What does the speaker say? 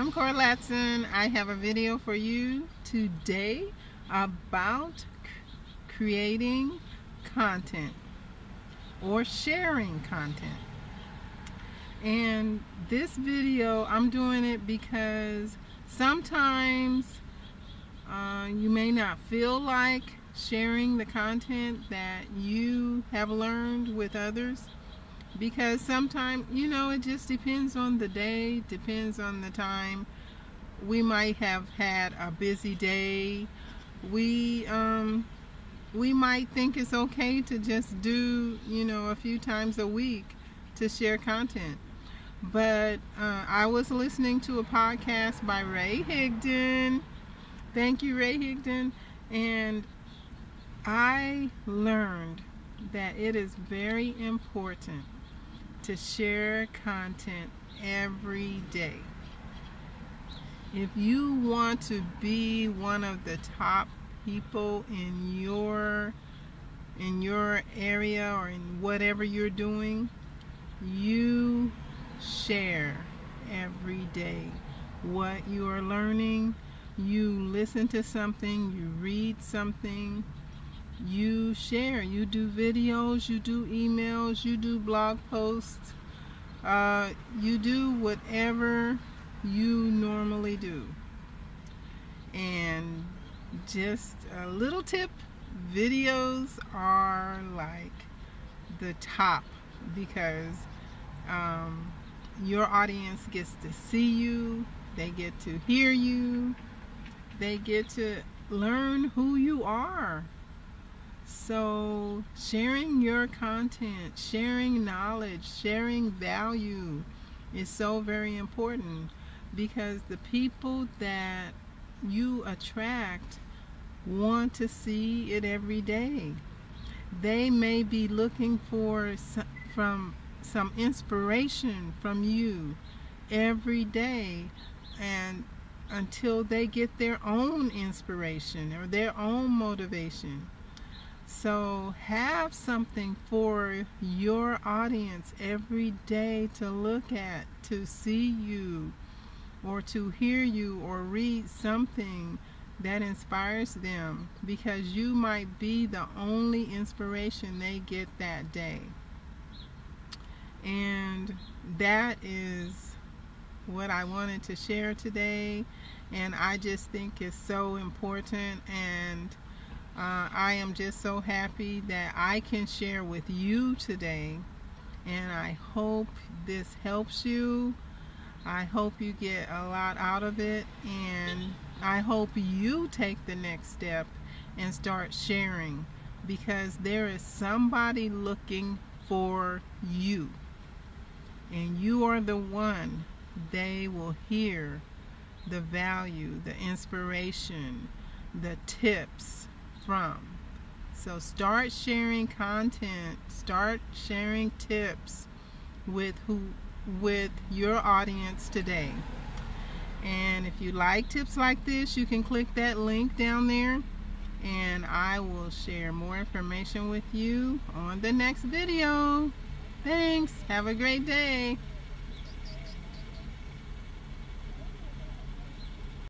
I'm Cora Latson. I have a video for you today about creating content or sharing content. And this video, I'm doing it because sometimes uh, you may not feel like sharing the content that you have learned with others because sometimes you know it just depends on the day depends on the time. We might have had a busy day. We um we might think it's okay to just do you know a few times a week to share content. But uh, I was listening to a podcast by Ray Higdon. Thank you Ray Higdon. And I learned that it is very important to share content every day. If you want to be one of the top people in your in your area or in whatever you're doing, you share every day what you are learning. You listen to something, you read something, you share you do videos you do emails you do blog posts uh, you do whatever you normally do. And just a little tip videos are like the top because um, your audience gets to see you they get to hear you they get to learn who you are so, sharing your content, sharing knowledge, sharing value is so very important because the people that you attract want to see it every day. They may be looking for some, from some inspiration from you every day and until they get their own inspiration or their own motivation. So have something for your audience every day to look at, to see you, or to hear you, or read something that inspires them because you might be the only inspiration they get that day. And that is what I wanted to share today. And I just think it's so important and I am just so happy that I can share with you today and I hope this helps you. I hope you get a lot out of it and I hope you take the next step and start sharing because there is somebody looking for you and you are the one they will hear the value, the inspiration, the tips, from. So start sharing content, start sharing tips with who with your audience today. And if you like tips like this, you can click that link down there and I will share more information with you on the next video. Thanks. Have a great day.